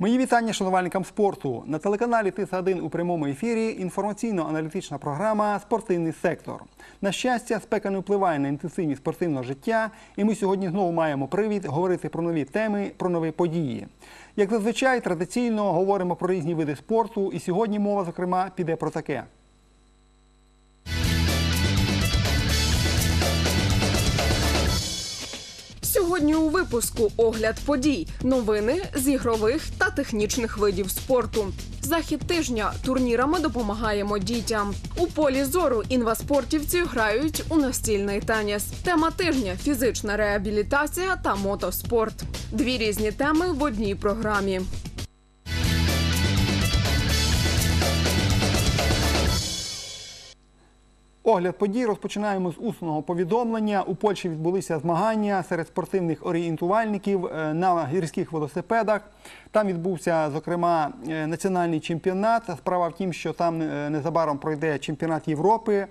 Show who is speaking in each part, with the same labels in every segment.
Speaker 1: Мої вітання шанувальникам спорту на телеканалі ТИС-1 у прямому ефірі. Інформаційно-аналітична програма Спортивний сектор. На щастя, спека не впливає на інтенсивність спортивного життя, і ми сьогодні знову маємо привід говорити про нові теми, про нові події. Як зазвичай, традиційно говоримо про різні види спорту, і сьогодні мова, зокрема, піде про таке.
Speaker 2: Сьогодні у випуску огляд подій, новини з ігрових та технічних видів спорту. Захід тижня турнірами допомагаємо дітям. У полі зору інваспортівці грають у настільний теніс. Тема тижня фізична реабілітація та мотоспорт. Дві різні теми в одній програмі.
Speaker 1: Огляд подій розпочинаємо з усного повідомлення. У Польщі відбулися змагання серед спортивних орієнтувальників е, на гірських велосипедах. Там відбувся, зокрема, е, національний чемпіонат. Справа в тім, що там е, незабаром пройде чемпіонат Європи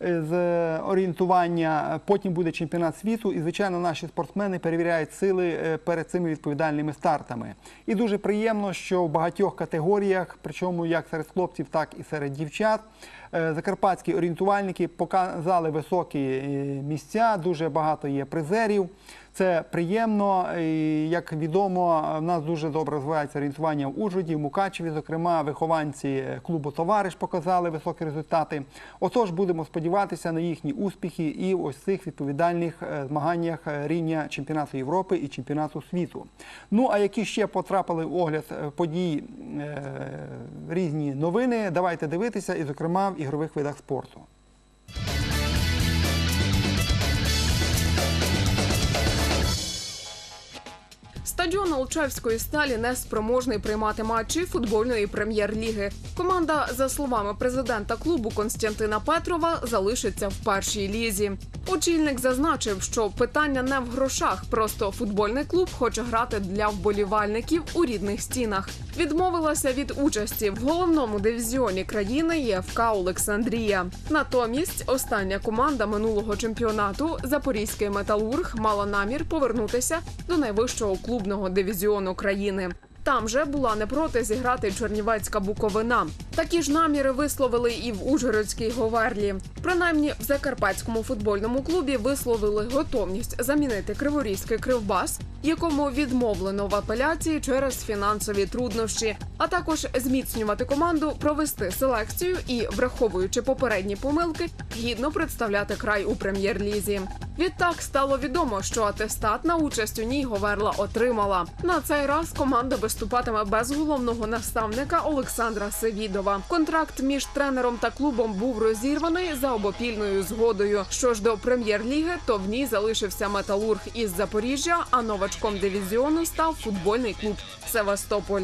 Speaker 1: з орієнтування. Потім буде чемпіонат світу. І, звичайно, наші спортсмени перевіряють сили перед цими відповідальними стартами. І дуже приємно, що в багатьох категоріях, причому як серед хлопців, так і серед дівчат. Е, Закарпатські орієнтувальники показали високі е, місця, дуже багато є призерів. Це приємно. І, Як відомо, в нас дуже добре розвивається орієнтування в Ужгороді, в Мукачеві. Зокрема, вихованці клубу Товариш показали високі результати. Отож, будемо сподіватися на їхні успіхи і ось цих відповідальних е, змаганнях е, рівня чемпіонату Європи і чемпіонату світу. Ну а які ще потрапили в огляд е, подій е, різні новини, давайте дивитися, і, зокрема, в ігрових видах спорту.
Speaker 2: Стадіон Алчевської сталі не спроможний приймати матчі футбольної прем'єр-ліги. Команда, за словами президента клубу Константина Петрова, залишиться в першій лізі. Очільник зазначив, що питання не в грошах, просто футбольний клуб хоче грати для вболівальників у рідних стінах. Відмовилася від участі в головному дивізіоні країни ЄФК Олександрія. Натомість остання команда минулого чемпіонату Запорізький металург мала намір повернутися до найвищого клубного дивізіону країни. Там же була не проти зіграти Чернівецька Буковина. Такі ж наміри висловили і в Ужгородській Говерлі. Принаймні в Закарпатському футбольному клубі висловили готовність замінити Криворізький кривбас, якому відмовлено в апеляції через фінансові труднощі, а також зміцнювати команду, провести селекцію і, враховуючи попередні помилки, гідно представляти край у прем'єр-лізі. Відтак стало відомо, що атестат на участь у ній Говерла отримала. На цей раз команда виступатиме без головного наставника Олександра Севідова. Контракт між тренером та клубом був розірваний за обопільною згодою. Що ж до прем'єр-ліги, то в ній залишився металург із Запоріжжя, а новачком дивізіону став футбольний клуб Севастополь.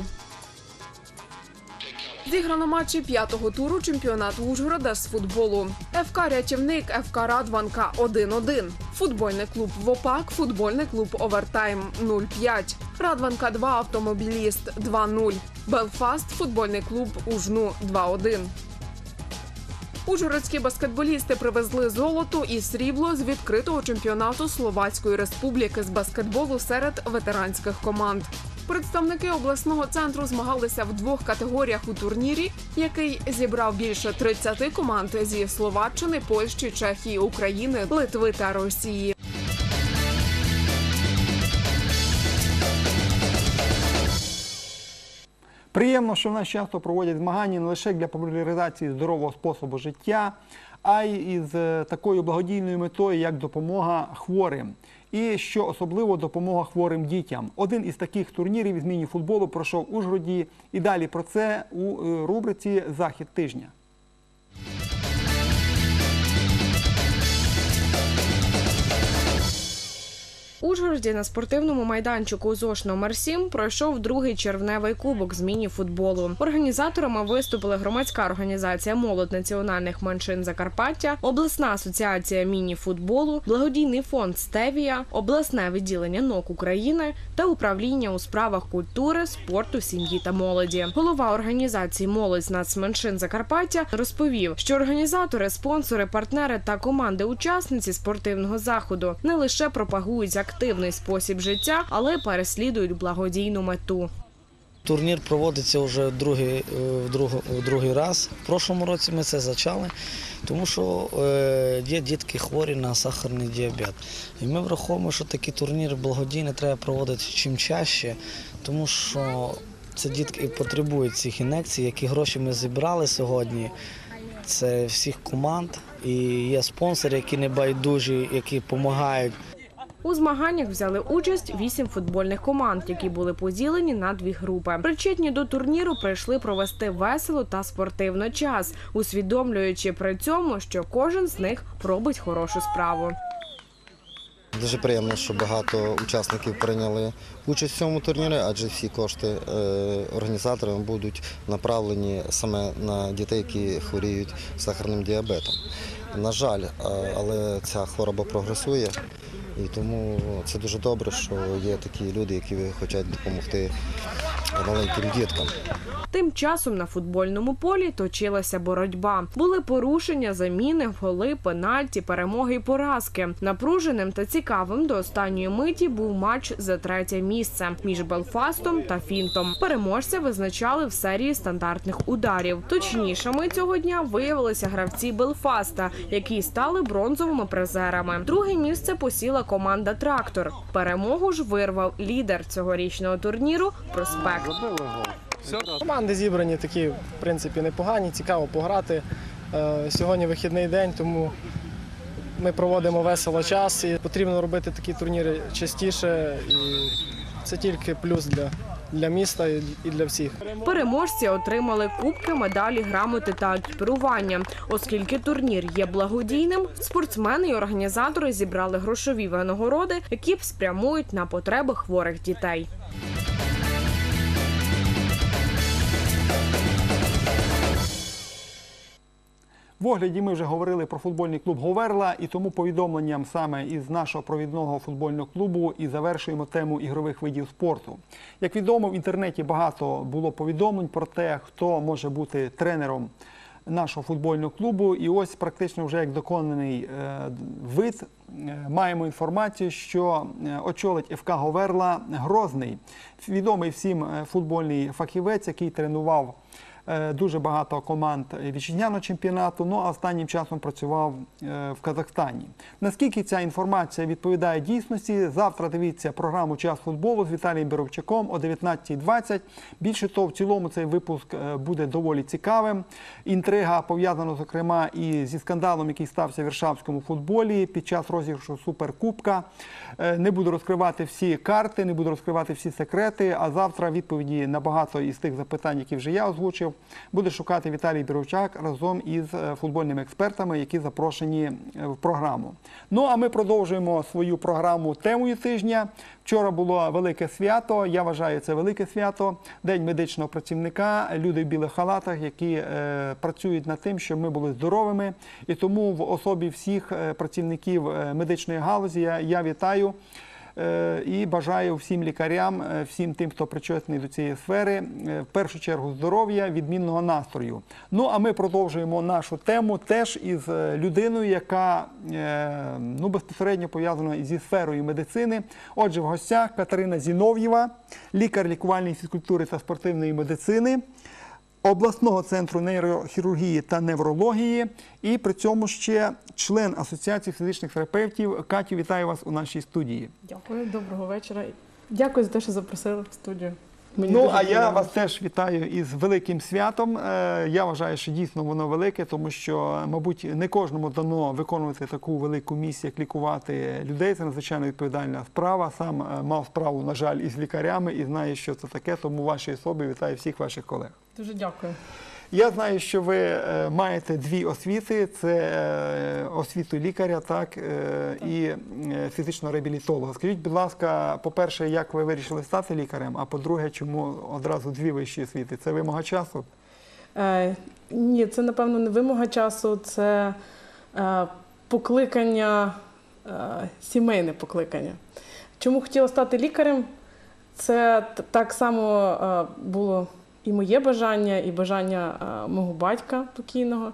Speaker 2: Зіграно матчі п'ятого туру чемпіонату Ужгорода з футболу. ФК Рятівник, ФК Радванка 1-1. Футбольний клуб Вопак, футбольний клуб Овертайм 0-5. Радванка 2, автомобіліст 2-0. Белфаст, футбольний клуб Ужну 2-1. Ужгородські баскетболісти привезли золото і срібло з відкритого чемпіонату Словацької республіки з баскетболу серед ветеранських команд. Представники обласного центру змагалися в двох категоріях у турнірі, який зібрав більше 30 команд зі Словаччини, Польщі, Чехії, України, Литви та Росії.
Speaker 1: Приємно, що в нас часто проводять змагання не лише для популяризації здорового способу життя, а й із е, такою благодійною метою, як допомога хворим. І що особливо допомога хворим дітям. Один із таких турнірів із міні-футболу пройшов у жроді, І далі про це у е, рубриці Захід тижня.
Speaker 3: Ужгороді на спортивному майданчику ЗОШ номер 7 пройшов другий червневий кубок з міні-футболу. Організаторами виступили громадська організація молодь національних меншин Закарпаття, обласна асоціація міні-футболу, благодійний фонд Стевія, обласне відділення НОК України та управління у справах культури, спорту, сім'ї та молоді. Голова організації молодь з нацменшин Закарпаття розповів, що організатори, спонсори, партнери та команди-учасниці спортивного заходу не лише пропагують активний спосіб життя, але переслідують благодійну мету.
Speaker 4: Турнір проводиться вже другий, е, в друг- другий раз. В прошлому році ми це почали, тому що е, є дітки хворі на сахарний діабет. І ми враховуємо, що такі турніри благодійні треба проводити чим чаще, тому що це дітки потребують цих інекцій, які гроші ми зібрали сьогодні. Це всіх команд і є спонсори, які не байдужі, які допомагають
Speaker 3: У змаганнях взяли участь вісім футбольних команд, які були поділені на дві групи. Причетні до турніру прийшли провести весело та спортивно час, усвідомлюючи при цьому, що кожен з них робить хорошу справу.
Speaker 5: Дуже приємно, що багато учасників прийняли участь в цьому турнірі, адже всі кошти е, організаторам будуть направлені саме на дітей, які хворіють сахарним діабетом. На жаль, е, але ця хвороба прогресує, і тому це дуже добре, що є такі люди, які хочуть допомогти маленьким діткам.
Speaker 3: Тим часом на футбольному полі точилася боротьба. Були порушення, заміни, голи, пенальті, перемоги і поразки. Напруженим та цікавим до останньої миті був матч за третє місце між Белфастом та Фінтом. Переможця визначали в серії стандартних ударів. Точнішими цього дня виявилися гравці Белфаста, які стали бронзовими призерами. Друге місце посіла команда Трактор. Перемогу ж вирвав лідер цьогорічного турніру Проспект.
Speaker 6: Команди зібрані такі, в принципі, непогані, цікаво пограти. Е, Сьогодні вихідний день, тому ми проводимо весело час і потрібно робити такі турніри частіше. І це тільки плюс для, для міста і і для всіх.
Speaker 3: Переможці отримали кубки, медалі, грамоти та екіпірування. Оскільки турнір є благодійним, спортсмени і організатори зібрали грошові винагороди, які спрямують на потреби хворих дітей.
Speaker 1: В огляді ми вже говорили про футбольний клуб Говерла, і тому повідомленням саме із нашого провідного футбольного клубу і завершуємо тему ігрових видів спорту. Як відомо, в інтернеті багато було повідомлень про те, хто може бути тренером нашого футбольного клубу. І ось практично вже як доконаний е, вид е, маємо інформацію, що е, очолить ФК Говерла Грозний, відомий всім футбольний фахівець, який тренував дуже багато команд вітчизняного чемпіонату, ну а останнім часом працював е, в Казахстані. Наскільки ця інформація відповідає дійсності, завтра дивіться програму Час футболу з Віталієм Біровчаком о 19.20. Більше того, в цілому цей випуск е, буде доволі цікавим. Інтрига пов'язана, зокрема, і зі скандалом, який стався в Віршавському футболі під час розіграшу Суперкубка. Е, Не буду розкривати всі карти, не буду розкривати всі секрети. А завтра відповіді на багато із тих запитань, які вже я озвучив, буде шукати Віталій Біровчак разом із е, футбольними експертами, які запрошені е, в програму. Ну а ми продовжуємо свою програму темою тижня. Вчора було велике свято. Я вважаю, це велике свято. День медичного працівника. Люди в білих халатах, які е, працюють над тим, щоб ми були здоровими. І тому в особі всіх е, працівників медичної галузі я, я вітаю. Е, І бажаю всім лікарям, е, всім тим, хто причетний до цієї сфери, е, в першу чергу здоров'я, відмінного настрою. Ну а ми продовжуємо нашу тему теж із людиною, яка ну, безпосередньо пов'язана зі сферою медицини. Отже, в гостях Катерина Зінов'єва, лікар лікувальної фізкультури та спортивної медицини. Обласного центру нейрохірургії та неврології, і при цьому ще член Асоціації фізичних терапевтів. Катю, вітаю вас у нашій студії.
Speaker 7: Дякую, доброго вечора. Дякую за те, що запросили в студію. Мені
Speaker 1: ну, а я вас теж вітаю із великим святом. Е, Я вважаю, що дійсно воно велике, тому що, мабуть, не кожному дано виконувати таку велику місію, як лікувати людей. Це надзвичайно відповідальна справа. Сам е, мав справу, на жаль, із лікарями і знаю, що це таке. Тому вашій особі вітаю всіх ваших колег.
Speaker 7: Дуже дякую.
Speaker 1: Я знаю, що ви е, маєте дві освіти: це е, освіту лікаря, так е, і фізичного реабілітолога. Скажіть, будь ласка, по-перше, як ви вирішили стати лікарем? А по-друге, чому одразу дві вищі освіти? Це вимога часу?
Speaker 7: Е, ні, це напевно не вимога часу, це е, покликання, е, сімейне покликання. Чому хотіла стати лікарем? Це так само е, було і моє бажання, і бажання е, мого батька покійного.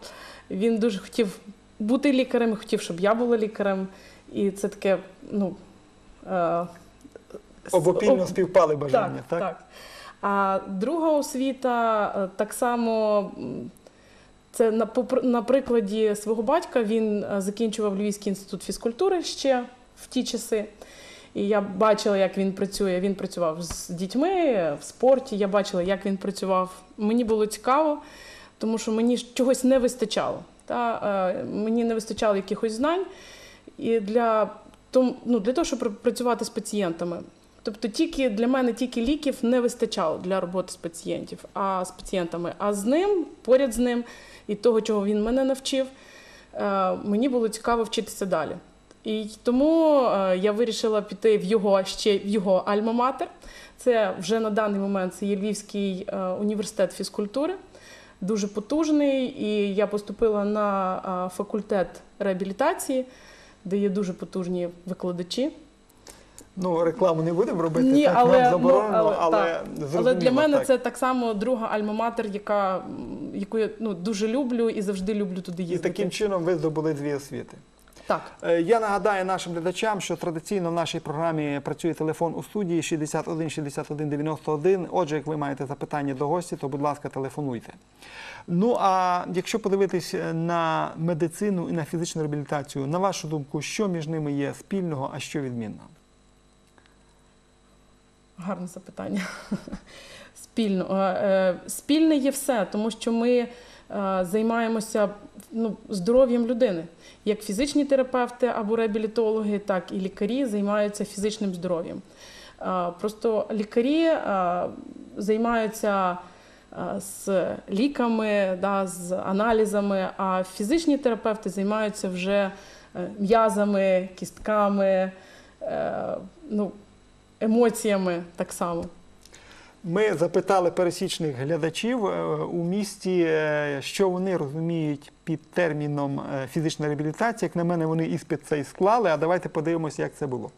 Speaker 7: Він дуже хотів бути лікарем, хотів, щоб я була лікарем. І це таке, ну. Е,
Speaker 1: Обопільно співпали бажання, так?
Speaker 7: так. А друга освіта е, так само. Це на, на прикладі свого батька він закінчував Львівський інститут фізкультури ще в ті часи. І я бачила, як він працює. Він працював з дітьми в спорті. Я бачила, як він працював. Мені було цікаво, тому що мені чогось не вистачало. Та, е, мені не вистачало якихось знань. І для, ну, для того, щоб працювати з пацієнтами. Тобто тільки для мене тільки ліків не вистачало для роботи з пацієнтів, а з пацієнтами. А з ним, поряд з ним, і того, чого він мене навчив, е, мені було цікаво вчитися далі. І тому е, я вирішила піти в його ще в його альма-матер. Це вже на даний момент це є Львівський е, університет фізкультури, дуже потужний. І я поступила на е, факультет реабілітації, де є дуже потужні викладачі.
Speaker 1: Ну, рекламу не будемо робити,
Speaker 7: Ні,
Speaker 1: так
Speaker 7: але,
Speaker 1: нам заборонено,
Speaker 7: ну,
Speaker 1: але,
Speaker 7: так. але для мене
Speaker 1: так.
Speaker 7: це так само друга альма-матер, яка, яку я ну, дуже люблю і завжди люблю туди
Speaker 1: І таким чином ви здобули дві освіти.
Speaker 7: Так.
Speaker 1: Е, Я нагадаю нашим глядачам, що традиційно в нашій програмі працює телефон у студії 61 61 91. Отже, як ви маєте запитання до гості, то, будь ласка, телефонуйте. Ну а якщо подивитись на медицину і на фізичну реабілітацію, на вашу думку, що між ними є спільного, а що відмінного?
Speaker 7: Гарне запитання. Спільно. Е, е, Спільне є все, тому що ми е, займаємося ну, здоров'ям людини. Як фізичні терапевти або реабілітологи, так і лікарі займаються фізичним здоров'ям. Просто лікарі займаються з ліками, да, з аналізами, а фізичні терапевти займаються вже е, м'язами, кістками, е, ну, емоціями так само.
Speaker 1: Ми запитали пересічних глядачів е, у місті, е, що вони розуміють під терміном е, фізична реабілітація. Як на мене, вони іспит цей склали, а давайте подивимося, як це було.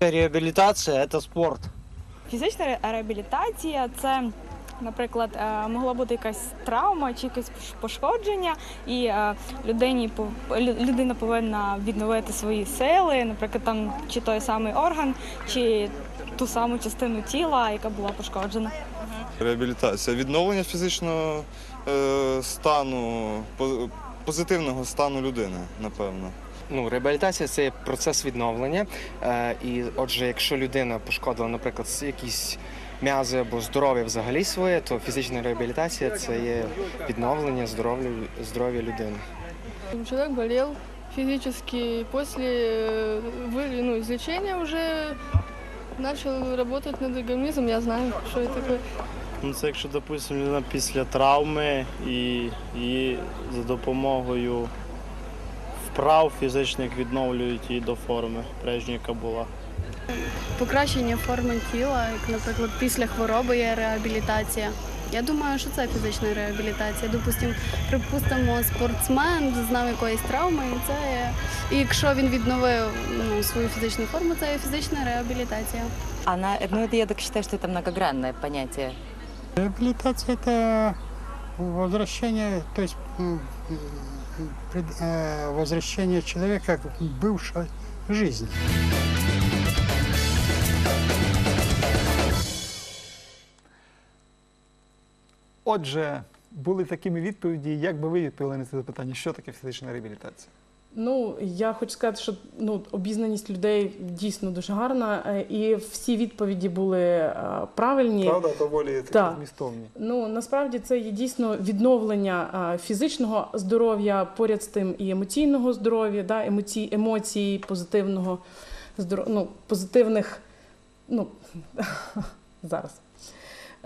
Speaker 8: Реабілітація це спорт.
Speaker 9: Фізична реабілітація це, наприклад, е, могла бути якась травма чи якесь пош- пошкодження, і е, людині людина повинна відновити свої сили, наприклад, там чи той самий орган, чи ту саму частину тіла, яка була пошкоджена.
Speaker 10: Реабілітація, відновлення фізичного е, стану, по- позитивного стану людини, напевно.
Speaker 11: Ну, реабілітація це процес відновлення. І отже, якщо людина пошкодила, наприклад, якісь м'язи або здоров'я взагалі своє, то фізична реабілітація це є відновлення здоров'я, здоров'я людини.
Speaker 12: Человек болел физически, после э, вы- ну, излечения уже начал работать над организмом, я знаю, что это такое.
Speaker 8: Ну, це якщо, допустимо, людина після травми і її за допомогою вправ фізичних відновлюють її до форми прежньої, яка була.
Speaker 12: Покращення форми тіла, як, наприклад, після хвороби є реабілітація. Я думаю, що це фізична реабілітація. Допустимо, припустимо, спортсмен зазнав якоїсь травми, і це є. І якщо він відновив ну, свою фізичну форму, це є фізична реабілітація.
Speaker 13: Она, ну это я так считаю, что это многогранное понятие.
Speaker 14: Реабилитация – это возвращение, то есть м, м, пред- э, возвращение человека к бывшей жизни.
Speaker 1: Отже, були такими відповіді. Як би ви відповіли на це запитання? Що таке фізична реабілітація?
Speaker 7: Ну, я хочу сказати, що ну, обізнаність людей дійсно дуже гарна, е, і всі відповіді були е, правильні.
Speaker 1: Правда, доволі такі
Speaker 7: Так.
Speaker 1: змістовні.
Speaker 7: Ну насправді це є дійсно відновлення е, фізичного здоров'я, поряд з тим і емоційного здоров'я, да, емоцій, емоцій, позитивного ну, позитивних, ну зараз.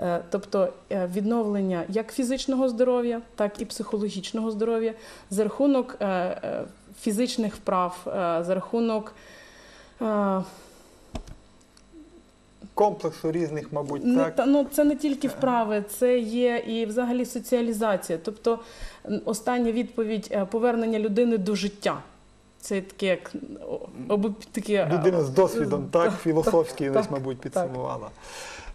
Speaker 7: Е, Тобто е, відновлення як фізичного здоров'я, так і психологічного здоров'я за рахунок е, фізичних вправ, за рахунок
Speaker 1: Комплексу різних, мабуть, так.
Speaker 7: та, ну, це не тільки вправи, це є і взагалі соціалізація. Тобто остання відповідь повернення людини до життя. Це таке, як об, таке,
Speaker 1: Людина з досвідом, так, філософський
Speaker 7: так,
Speaker 1: десь,
Speaker 7: так,
Speaker 1: мабуть,
Speaker 7: так.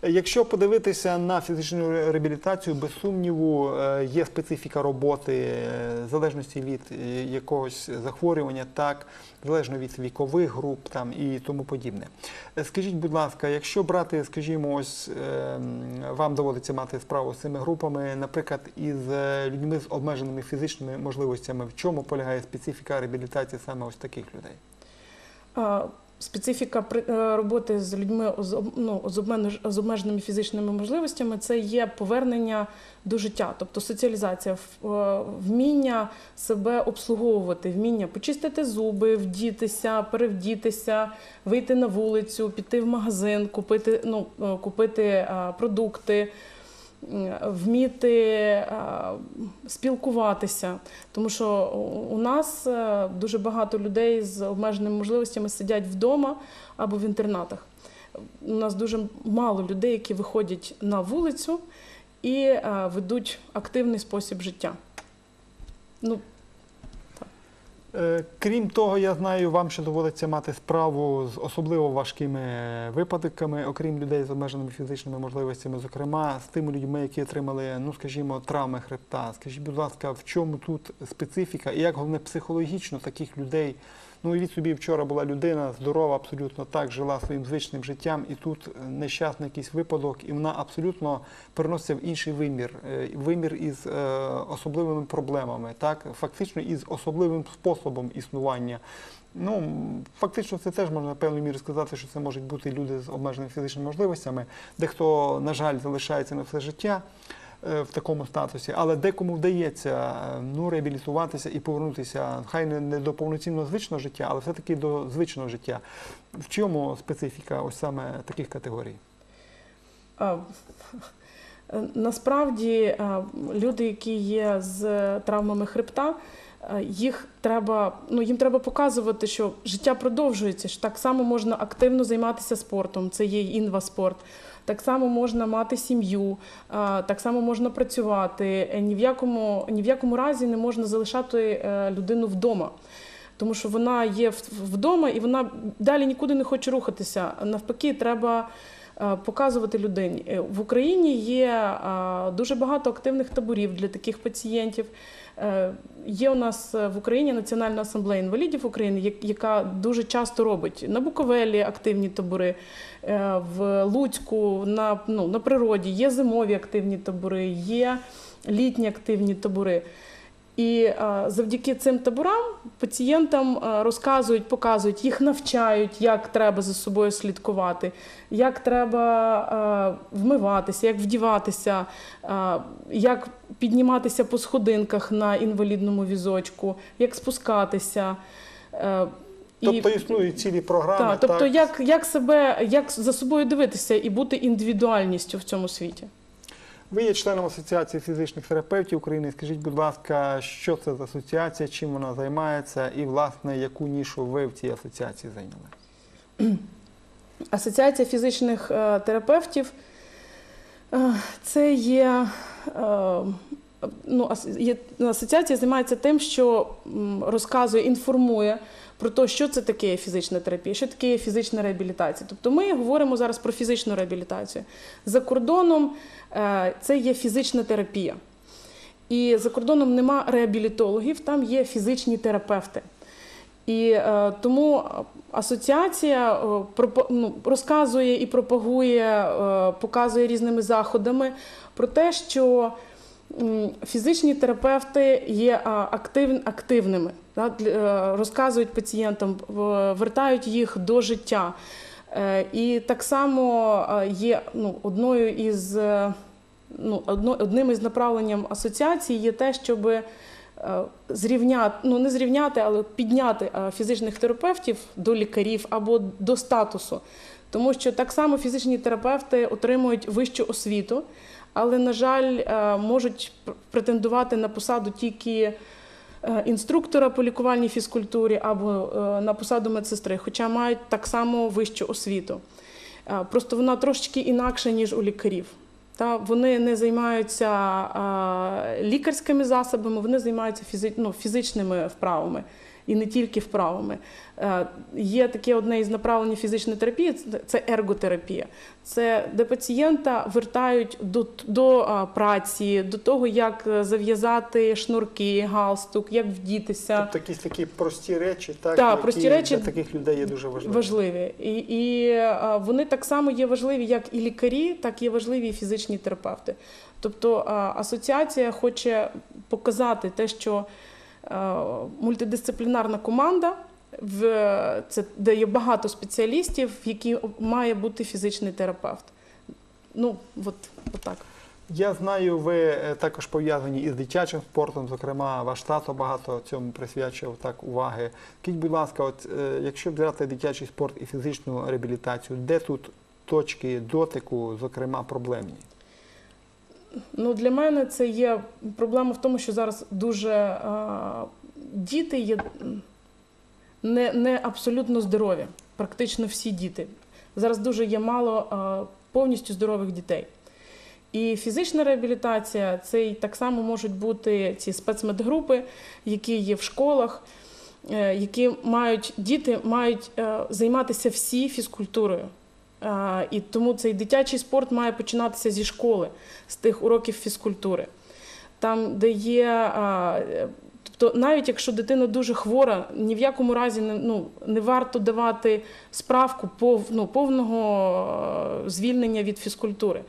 Speaker 1: Якщо подивитися на фізичну реабілітацію, без сумніву, е, є специфіка роботи, е, в залежності від е, якогось захворювання, так, залежно від вікових груп там, і тому подібне. Скажіть, будь ласка, якщо брати, скажімо, ось е, вам доводиться мати справу з цими групами, наприклад, із людьми з обмеженими фізичними можливостями, в чому полягає специфіка реабілітації саме ось таких людей?
Speaker 7: Специфіка е, роботи з людьми ну, з, обмеж- з обмеженими фізичними можливостями це є повернення до життя, тобто соціалізація, е, вміння себе обслуговувати, вміння почистити зуби, вдітися, перевдітися, вийти на вулицю, піти в магазин, купити, ну, е, купити продукти. Вміти е, спілкуватися, тому що у- нас е, дуже багато людей з обмеженими можливостями сидять вдома або в інтернатах. У нас дуже мало людей, які виходять на вулицю і е, ведуть активний спосіб життя. Ну,
Speaker 1: Крім того, я знаю, вам ще доводиться мати справу з особливо важкими е, випадками, окрім людей з обмеженими фізичними можливостями, зокрема з тими людьми, які отримали, ну скажімо, травми хребта. Скажіть, будь ласка, в чому тут специфіка і як головне психологічно таких людей? Ну, уявіть собі, вчора була людина здорова, абсолютно так, жила своїм звичним життям, і тут е, нещасний якийсь випадок, і вона абсолютно переноситься в інший вимір, е, вимір із е, особливими проблемами, так, фактично із особливим способом існування. Ну, фактично, це теж можна на певній мірі сказати, що це можуть бути люди з обмеженими фізичними можливостями, дехто, на жаль, залишається на все життя в такому статусі, але декому вдається е, ну, реабілітуватися і повернутися, хай не, до повноцінного звичного життя, але все-таки до звичного життя. В чому специфіка ось саме таких категорій?
Speaker 7: А, е, Насправді люди, які є з травмами хребта, їх треба, ну, їм треба показувати, що життя продовжується. що Так само можна активно займатися спортом, це є інваспорт. Так само можна мати сім'ю, так само можна працювати. Е, Ні в якому, ні в якому разі не можна залишати е, людину вдома. Тому що вона є вдома і вона далі нікуди не хоче рухатися. Навпаки, треба показувати людині. Е, В Україні є е, дуже багато активних таборів для таких пацієнтів. Е, Є у нас е, в Україні Національна асамблея інвалідів України, яка дуже часто робить на Буковелі активні табори, е, в Луцьку на, ну, на природі, є зимові активні табори, є літні активні табори. І е, завдяки цим таборам пацієнтам е, розказують, показують, їх навчають, як треба за собою слідкувати, як треба е, вмиватися, як вдіватися, як підніматися по сходинках на інвалідному візочку, як спускатися.
Speaker 1: Тобто існують цілі програми.
Speaker 7: так, тобто,
Speaker 1: так?
Speaker 7: як, як себе, як за собою дивитися і бути індивідуальністю в цьому світі.
Speaker 1: Ви є членом Асоціації фізичних терапевтів України. Скажіть, будь ласка, що це за асоціація, чим вона займається, і власне яку нішу ви в цій асоціації зайняли?
Speaker 7: Асоціація фізичних е, терапевтів е, це е, ну, є. Асоціація займається тим, що розказує, інформує про те, що це таке фізична терапія, що таке фізична реабілітація. Тобто ми говоримо зараз про фізичну реабілітацію. За кордоном е, це є фізична терапія. І за кордоном нема реабілітологів, там є фізичні терапевти. І е, тому асоціація е, ну, розказує і пропагує, е, показує різними заходами про те, що м, фізичні терапевти є актив, активними, е, розказують пацієнтам, вертають їх до життя. Е, І так само е, є ну, одною із е, ну, одним із направленням асоціації є те, щоб зрівняти, ну не зрівняти, але підняти е, фізичних терапевтів до лікарів або до статусу. Тому що так само фізичні терапевти отримують вищу освіту, але, на жаль, е, можуть претендувати на посаду тільки е, інструктора по лікувальній фізкультурі або е, на посаду медсестри, хоча мають так само вищу освіту. Е, Просто вона трошечки інакша, ніж у лікарів. Та вони не займаються лікарськими засобами, вони займаються ну, фізичними вправами. І не тільки вправами. Е, Є таке одне із направлень фізичної терапії це- ерготерапія. Це де пацієнта вертають до, до а, праці, до того, як е, зав'язати шнурки, галстук, як вдітися.
Speaker 1: Тобто якісь такі прості речі, так,
Speaker 7: Так,
Speaker 1: які
Speaker 7: прості речі
Speaker 1: для таких людей є дуже важливі.
Speaker 7: важливі. І, і вони так само є важливі, як і лікарі, так і важливі і фізичні терапевти. Тобто асоціація хоче показати те, що мультидисциплінарна команда. В це де є багато спеціалістів, які має бути фізичний терапевт. Ну, от, от так.
Speaker 1: Я знаю, ви е, також пов'язані із дитячим спортом, зокрема, ваш тато багато цьому присвячував так уваги. Скажіть, будь ласка, от е, якщо взяти дитячий спорт і фізичну реабілітацію, де тут точки дотику, зокрема, проблемні?
Speaker 7: Ну, для мене це є проблема в тому, що зараз дуже а, діти є не, не абсолютно здорові, практично всі діти. Зараз дуже є мало а, повністю здорових дітей. І фізична реабілітація це так само можуть бути ці спецмедгрупи, які є в школах, е, які мають діти мають е, займатися всі фізкультурою. І тому цей дитячий спорт має починатися зі школи, з тих уроків фізкультури. Там, де є, тобто, навіть якщо дитина дуже хвора, ні в якому разі не, ну, не варто давати справку пов, ну, повного звільнення від фізкультури.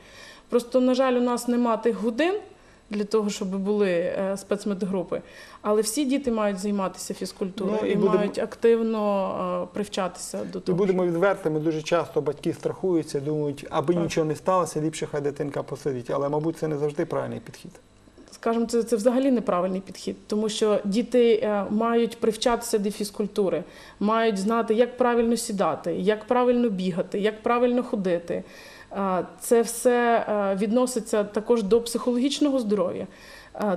Speaker 7: Просто, на жаль, у нас нема тих годин для того, щоб були е, спецмедгрупи. Але всі діти мають займатися фізкультурою
Speaker 1: Ну, і
Speaker 7: і,
Speaker 1: будемо-
Speaker 7: мають активно е, привчатися до
Speaker 1: І
Speaker 7: того.
Speaker 1: будемо відвертими, дуже часто батьки страхуються, думають, аби нічого не сталося, ліпше хай дитинка посидить. Але, мабуть, це не завжди правильний підхід.
Speaker 7: Скажімо, це, це взагалі неправильний підхід, тому що діти е, мають привчатися до фізкультури, мають знати, як правильно сідати, як правильно бігати, як правильно ходити. Е, Це все е, відноситься також до психологічного здоров'я.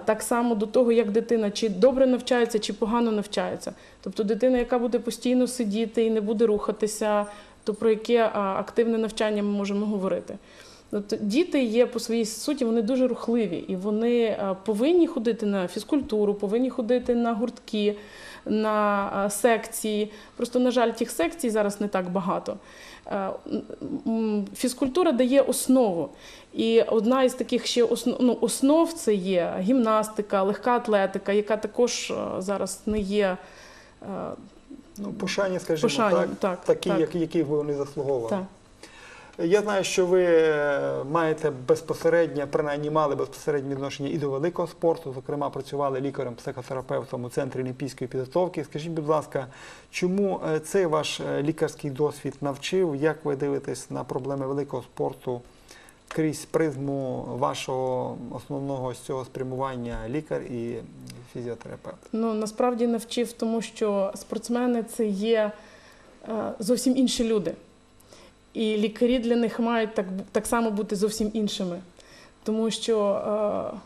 Speaker 7: Так само до того, як дитина чи добре навчається, чи погано навчається. Тобто дитина, яка буде постійно сидіти і не буде рухатися, то про яке активне навчання ми можемо говорити. Тобто діти є по своїй суті, вони дуже рухливі, і вони е, повинні ходити на фізкультуру, повинні ходити на гуртки, на е, секції. Просто, на жаль, тих секцій зараз не так багато. Е, Фізкультура дає основу. І одна із таких ще основ, ну, основ це є гімнастика, легка атлетика, яка також зараз не є.
Speaker 1: Ну, пошані, скажімо,
Speaker 7: Пошані,
Speaker 1: так,
Speaker 7: так,
Speaker 1: такі,
Speaker 7: так.
Speaker 1: Як, яких вони заслуговували.
Speaker 7: Так.
Speaker 1: Я знаю, що ви е, маєте безпосереднє, принаймні мали безпосереднє відношення і до великого спорту. Зокрема, працювали лікарем-психотерапевтом у центрі олімпійської підготовки. Скажіть, будь ласка, чому е, цей ваш е, лікарський досвід навчив? Як ви дивитесь на проблеми великого спорту крізь призму вашого основного з цього спрямування лікар і фізіотерапевт?
Speaker 7: Ну насправді навчив, тому що спортсмени це є зовсім інші люди. І лікарі для них мають так, так само бути зовсім іншими. Тому що е,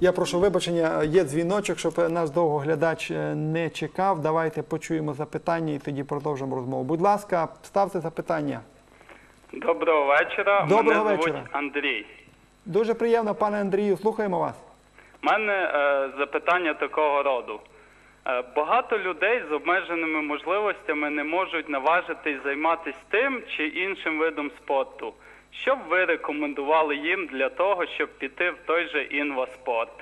Speaker 1: Я прошу вибачення, є дзвіночок, щоб наш довгоглядач е, не чекав. Давайте почуємо запитання і тоді продовжимо розмову. Будь ласка, ставте запитання.
Speaker 15: Доброго вечора.
Speaker 1: Доброго
Speaker 15: Мене
Speaker 1: вечора.
Speaker 15: звуть Андрій.
Speaker 1: Дуже приємно, пане Андрію. Слухаємо вас.
Speaker 15: У мене е, запитання такого роду. Е, багато людей з обмеженими можливостями не можуть наважитись займатися тим чи іншим видом спорту. Що б ви рекомендували їм для того, щоб піти в той же інваспорт?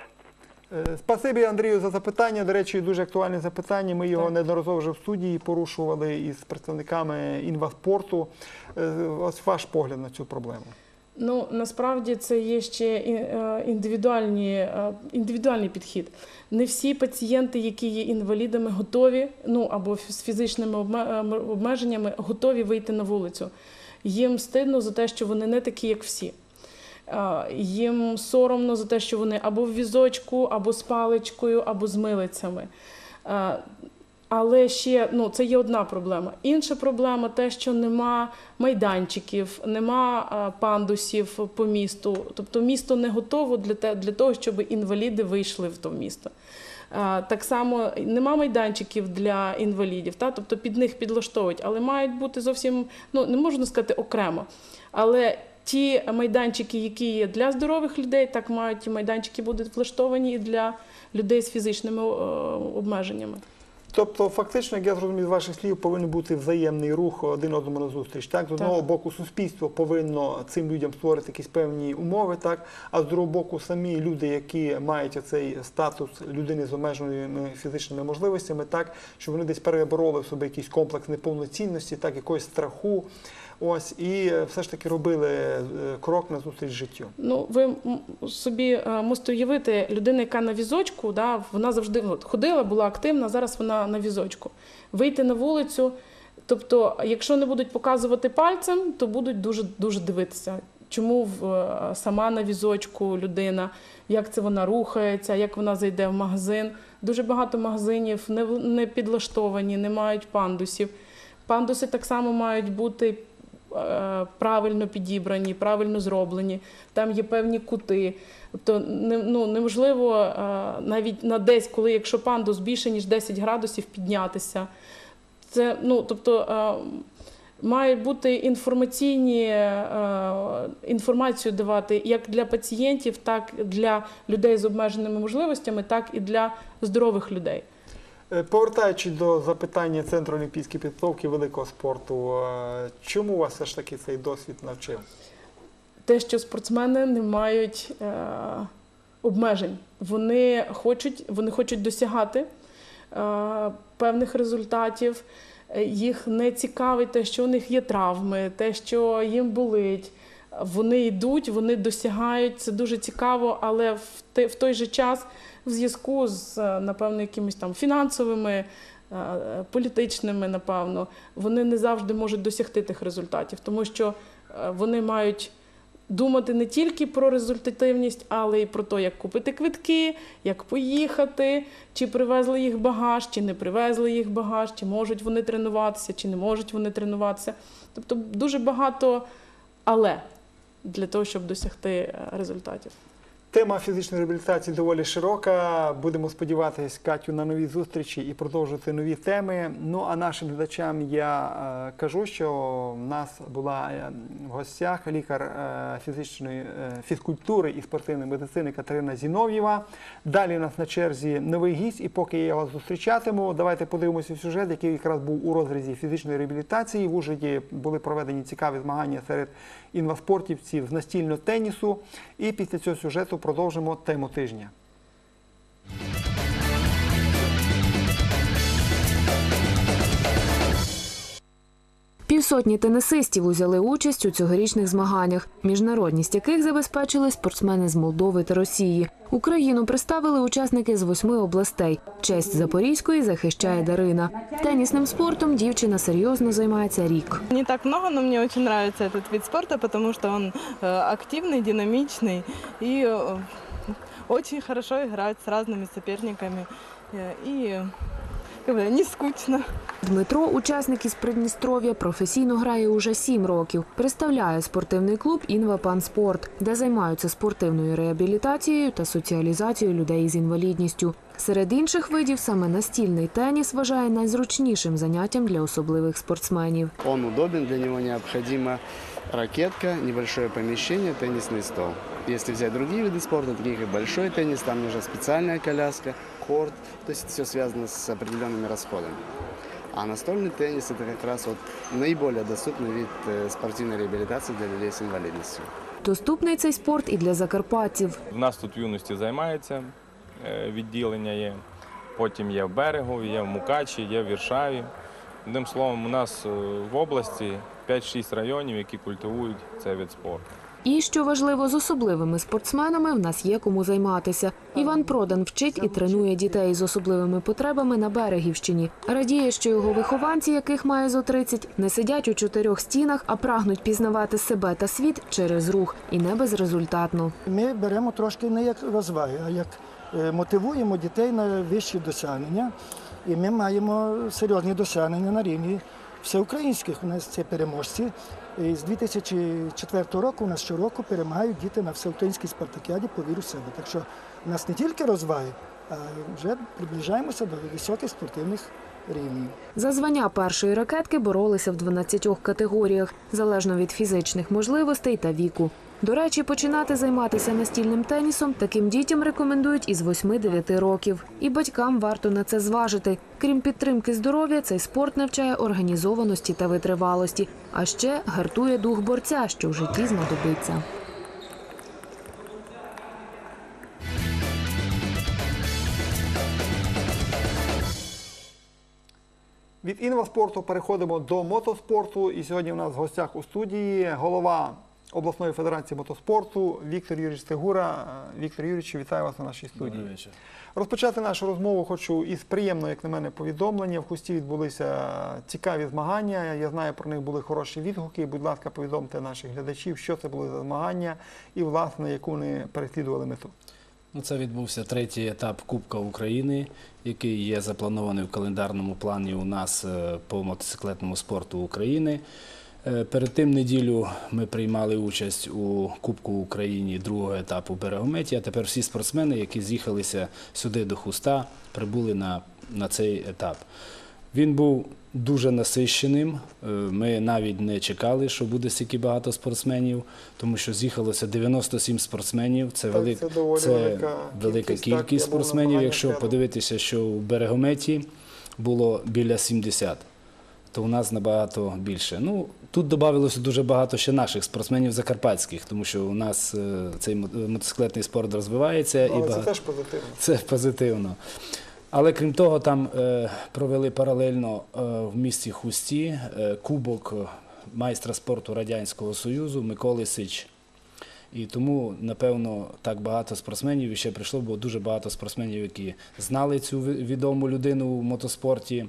Speaker 1: Е, Спасибі, Андрію, за запитання. До речі, дуже актуальне запитання. Ми його неодноразово вже в студії порушували із представниками інваспорту. Е, Ось ваш погляд на цю проблему.
Speaker 7: Ну, насправді це є ще е, індивідуальні, е, індивідуальний підхід. Не всі пацієнти, які є інвалідами, готові, ну або з фізичними е, обмеженнями, готові вийти на вулицю. Їм стидно за те, що вони не такі, як всі. Їм соромно за те, що вони або в візочку, або з паличкою, або з милицями. Але ще ну, це є одна проблема. Інша проблема те, що нема майданчиків, нема е, пандусів по місту. Тобто місто не готово для, те, для того, щоб інваліди вийшли в то місто. Е, Так само нема майданчиків для інвалідів, та? тобто під них підлаштовують, але мають бути зовсім, ну не можна сказати окремо. Але ті майданчики, які є для здорових людей, так мають ті майданчики будуть влаштовані і для людей з фізичними е, обмеженнями.
Speaker 1: Тобто, фактично, як я зрозумів з ваших слів, повинен бути взаємний рух один одному на зустріч. Так, з одного боку, суспільство повинно цим людям створити якісь певні умови, так, а з другого боку, самі люди, які мають цей статус людини з обмеженими фізичними можливостями, так, щоб вони десь перебороли в собі якийсь комплекс неповноцінності, так, якогось страху. Ось і е, все ж таки робили е, крок на зустріч життю.
Speaker 7: Ну, ви собі е, можете уявити людину, яка на візочку, да, вона завжди ходила, була активна, зараз вона на візочку. Вийти на вулицю. Тобто, якщо не будуть показувати пальцем, то будуть дуже дуже дивитися, чому сама на візочку людина, як це вона рухається, як вона зайде в магазин. Дуже багато магазинів не, не підлаштовані, не мають пандусів. Пандуси так само мають бути правильно підібрані, правильно зроблені. Там є певні кути. Тобто ну, неможливо е, навіть на десь, коли якщо пандус більше ніж 10 градусів, піднятися. Це, ну, тобто, е, мають бути інформаційні е, інформацію давати як для пацієнтів, так і для людей з обмеженими можливостями, так і для здорових людей.
Speaker 1: Е, Повертаючись до запитання Центру олімпійської підготовки великого спорту, е, чому вас все ж таки цей досвід навчив?
Speaker 7: те, що спортсмени не мають е, обмежень. Вони хочуть, вони хочуть досягати е, певних результатів. Е, Їх не цікавить те, що у них є травми, те, що їм болить. Вони йдуть, вони досягають. Це дуже цікаво, але в, той же час, в зв'язку з е, напевно якимись там фінансовими. е, Політичними, напевно, вони не завжди можуть досягти тих результатів, тому що е, вони мають думати не тільки про результативність, але й про те, як купити квитки, як поїхати, чи привезли їх багаж, чи не привезли їх багаж, чи можуть вони тренуватися, чи не можуть вони тренуватися. Тобто дуже багато але для того, щоб досягти результатів.
Speaker 1: Тема фізичної реабілітації доволі широка. Будемо сподіватися, Катю, на нові зустрічі і продовжувати нові теми. Ну а нашим глядачам я е, кажу, що в нас була е, в гостях лікар е, фізичної фізкультури і спортивної медицини Катерина Зінов'єва. Далі у нас на черзі новий гість, і поки я вас зустрічатиму, давайте подивимося сюжет, який якраз був у розрізі фізичної реабілітації. В Ужгороді були проведені цікаві змагання серед інваспортівців з настільного тенісу. І після цього сюжету продовжимо тему тижня.
Speaker 16: Півсотні тенісистів узяли участь у цьогорічних змаганнях, міжнародність яких забезпечили спортсмени з Молдови та Росії. Україну представили учасники з восьми областей. Честь Запорізької захищає Дарина. Тенісним спортом дівчина серйозно займається рік.
Speaker 17: Не так много, но мне очень нравится этот вид спорта, потому что он э, активный, динамичный и э, очень хорошо играть с разными соперниками. Э, И как бы, не скучно.
Speaker 16: Дмитро, учасник із Придністров'я, професійно грає уже сім років. Представляє спортивний клуб Інва Панспорт, де займаються спортивною реабілітацією та соціалізацією людей з інвалідністю. Серед інших видів саме настільний теніс вважає найзручнішим заняттям для особливих спортсменів.
Speaker 18: Он удобен, для него необходима ракетка, небольшое помещение, теннисный стол. Если взять другие виды спорта, такие как большой теннис, там нужна специальная коляска, корт, то есть это все связано с определенными расходами. А настольный теннис это как раз вот наиболее доступный вид э, спортивной реабилитации для людей с инвалидностью.
Speaker 16: Доступний цей спорт і для закарпатців.
Speaker 19: В нас тут в юності займається е, відділення є. Потім є в берегу, є в Мукачі, є в Віршаві. Одним словом, у нас е, в області 5-6 районів, які культивують цей вид спорту.
Speaker 16: І що важливо, з особливими спортсменами в нас є кому займатися. Іван Продан вчить і тренує дітей з особливими потребами на берегівщині. Радіє, що його вихованці, яких має зо 30, не сидять у чотирьох стінах, а прагнуть пізнавати себе та світ через рух і не безрезультатно.
Speaker 20: Ми беремо трошки не як розваги, а як е, мотивуємо дітей на вищі досягнення. І ми маємо серйозні досягнення на рівні всеукраїнських. У нас це переможці. З 2004 року у нас щороку перемагають діти на всеукраїнській спартакіаді по віру себе. Так що у нас не тільки розваги, а вже приближаємося до високих спортивних рівнів.
Speaker 16: За звання першої ракетки боролися в 12 категоріях, залежно від фізичних можливостей та віку. До речі, починати займатися настільним тенісом таким дітям рекомендують із 8-9 років. І батькам варто на це зважити. Крім підтримки здоров'я, цей спорт навчає організованості та витривалості, а ще гартує дух борця, що в житті знадобиться.
Speaker 1: Від інваспорту переходимо до мотоспорту. І сьогодні у нас в гостях у студії голова обласної федерації мотоспорту Віктор Юрійович Стегура. Е, Віктор Юрійович, вітаю вас на нашій студії.
Speaker 21: Добрий вечір.
Speaker 1: Розпочати нашу розмову хочу із приємного, як на мене, повідомлення. В Хусті відбулися цікаві змагання. Я знаю, про них були хороші відгуки. Будь ласка, повідомте наших глядачів, що це були за змагання і, власне, яку вони переслідували мету.
Speaker 21: Ну, це відбувся третій етап Кубка України, який є запланований в календарному плані у нас е, по мотоциклетному спорту України. Е, Перед тим неділю ми приймали участь у Кубку України другого етапу Берегометі, а тепер всі спортсмени, які з'їхалися сюди до Хуста, прибули на, на цей етап. Він був дуже насищеним. Е, Ми навіть не чекали, що буде стільки багато спортсменів, тому що з'їхалося 97 спортсменів. Це,
Speaker 1: Так,
Speaker 21: велик...
Speaker 1: це
Speaker 21: це
Speaker 1: велика
Speaker 21: велика
Speaker 1: кількість,
Speaker 21: спортсменів. Якщо подивитися, що у берегометі було біля 70, то у нас набагато більше. Ну, тут додавалося дуже багато ще наших спортсменів закарпатських, тому що у нас е, цей мотоциклетний спорт розвивається.
Speaker 1: Але це
Speaker 21: багато-
Speaker 1: теж позитивно.
Speaker 21: це позитивно. Але крім того, там е, провели паралельно е, в місті Хусті кубок майстра спорту Радянського Союзу Миколи Сич. І тому, напевно, так багато спортсменів ще прийшло, бо дуже багато спортсменів, які знали цю відому людину в мотоспорті.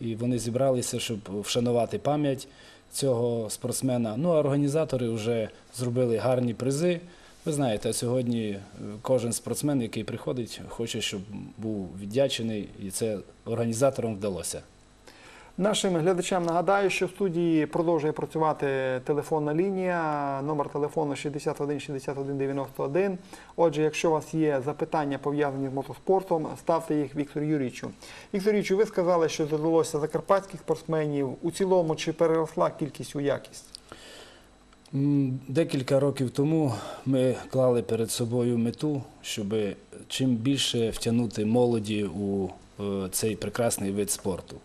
Speaker 21: І вони зібралися, щоб вшанувати пам'ять цього спортсмена. Ну, а організатори вже зробили гарні призи. Ви знаєте, сьогодні е, кожен спортсмен, який приходить, хоче, щоб був віддячений, і це організаторам вдалося.
Speaker 1: Нашим глядачам нагадаю, що в студії продовжує працювати телефонна лінія, номер телефону 61 61 91. Отже, якщо у вас є запитання пов'язані з мотоспортом, ставте їх Віктору Юрійовичу. Віктор Юрійовичу, ви сказали, що додалося закарпатських спортсменів. У цілому чи переросла кількість у якість?
Speaker 21: Декілька років тому ми клали перед собою мету, щоб чим більше втягнути молоді у е, цей прекрасний вид спорту.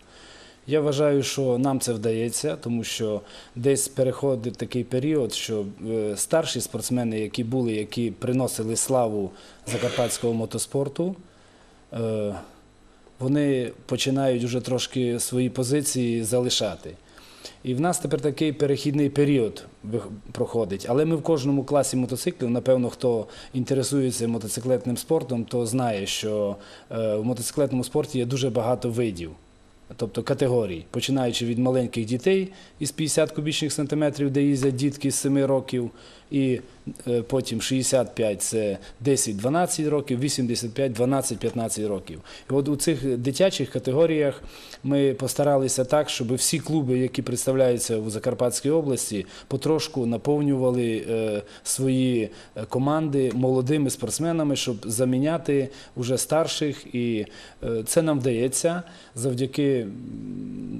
Speaker 21: Я вважаю, що нам це вдається, тому що десь переходить такий період, що е, старші спортсмени, які були, які приносили славу закарпатського мотоспорту, е, вони починають вже трошки свої позиції залишати. І в нас тепер такий перехідний період проходить. Але ми в кожному класі мотоциклів, напевно, хто інтересується мотоциклетним спортом, то знає, що е, в мотоциклетному спорті є дуже багато видів. Тобто категорій, починаючи від маленьких дітей із 50 кубічних сантиметрів, де їздять дітки з 7 років, і е, потім 65 – це 10-12 років, 85 – 12-15 років. І от у цих дитячих категоріях ми постаралися так, щоб всі клуби, які представляються у Закарпатській області, потрошку наповнювали е, свої е, команди молодими спортсменами, щоб заміняти уже старших. І це нам вдається завдяки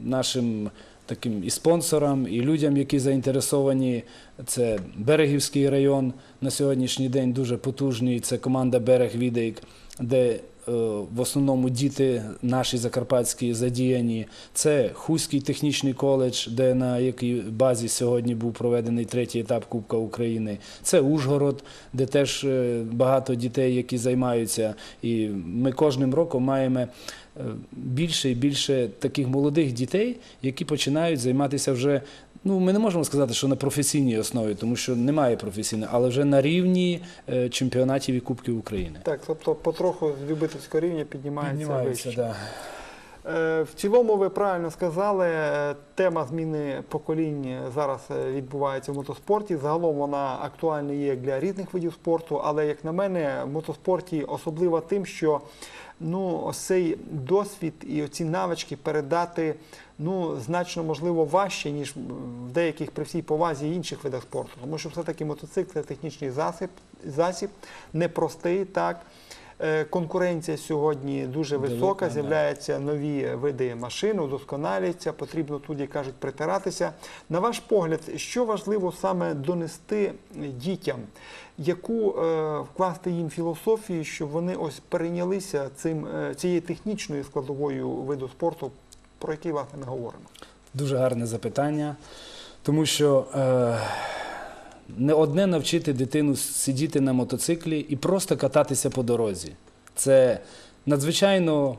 Speaker 21: нашим таким і спонсорам, і людям, які заінтересовані. Це Берегівський район на сьогоднішній день дуже потужний. Це команда Берег Відейк, де в основному діти наші закарпатські задіяні. Це Хуський технічний коледж, де на якій базі сьогодні був проведений третій етап Кубка України. Це Ужгород, де теж е, багато дітей, які займаються. І ми кожним роком маємо е, більше і більше таких молодих дітей, які починають займатися вже. Ну, ми не можемо сказати, що на професійній основі, тому що немає професійної, але вже на рівні е, чемпіонатів і Кубків України.
Speaker 1: Так, тобто потроху з любительського рівня піднімається,
Speaker 21: Піднімається,
Speaker 1: вище.
Speaker 21: да.
Speaker 1: Е, В цілому, ви правильно сказали, е, тема зміни поколінь зараз відбувається в мотоспорті. Загалом вона актуальна є для різних видів спорту, але, як на мене, в мотоспорті особлива тим, що ну, ось цей досвід і оці навички передати ну, значно можливо важче, ніж в деяких при всій повазі інших видах спорту. Тому що все-таки мотоцикл це технічний засіб, засіб непростий, так. Е, Конкуренція сьогодні дуже висока, з'являються нові види машин, удосконалюються, потрібно тут, як кажуть, притиратися. На ваш погляд, що важливо саме донести дітям, яку е, вкласти їм філософію, щоб вони ось перейнялися цим, е, цією технічною складовою виду спорту, про який власне ми говоримо?
Speaker 21: Дуже гарне запитання, тому що е, не одне навчити дитину сидіти на мотоциклі і просто кататися по дорозі. Це надзвичайно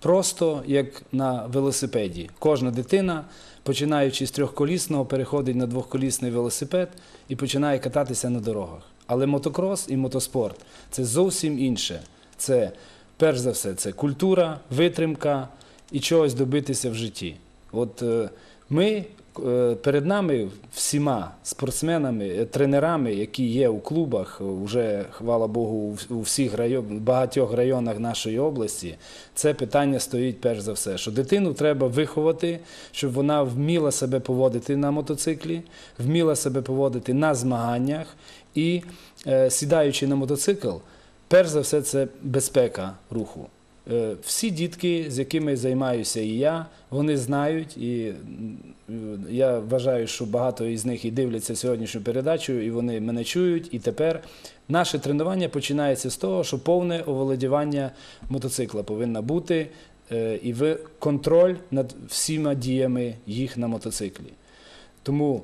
Speaker 21: просто, як на велосипеді. Кожна дитина, починаючи з трьохколісного, переходить на двохколісний велосипед і починає кататися на дорогах. Але мотокрос і мотоспорт це зовсім інше. Це, перш за все, це культура, витримка і чогось добитися в житті. От е, ми е, перед нами всіма спортсменами, е, тренерами, які є у клубах, вже, хвала Богу, у всіх район, багатьох районах нашої області, це питання стоїть перш за все, що дитину треба виховати, щоб вона вміла себе поводити на мотоциклі, вміла себе поводити на змаганнях і сідаючи на мотоцикл, перш за все, це безпека руху. Е, Всі дітки, з якими займаюся і я, вони знають, і я вважаю, що багато із них і дивляться сьогоднішню передачу, і вони мене чують. І тепер наше тренування починається з того, що повне оволодівання мотоцикла повинна бути, е, і контроль над всіма діями їх на мотоциклі. Тому